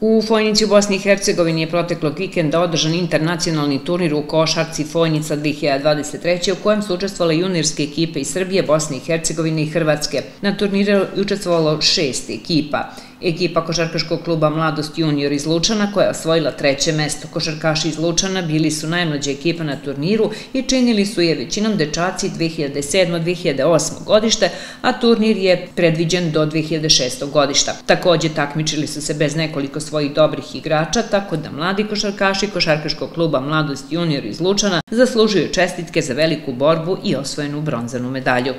U Fojnici u Bosni i Hercegovini je proteklog vikenda održan internacionalni turnir u košarci Fojnica 2023. u kojem su učestvovale juniorske ekipe iz Srbije, Bosne i Hercegovine i Hrvatske. Na turniru je učestvovalo šest ekipa. Ekipa košarkaškog kluba Mladost junior iz Lučana koja je osvojila treće mesto. Košarkaši iz Lučana bili su najmlađa ekipa na turniru i činili su je većinom dečaci 2007-2008 godište, a turnir je predviđen do 2006. godišta. Takođe takmičili su se bez nekoliko svojih dobrih igrača, tako da mladi košarkaši košarkaškog kluba Mladost junior iz Lučana zaslužuju čestitke za veliku borbu i osvojenu bronzanu medalju.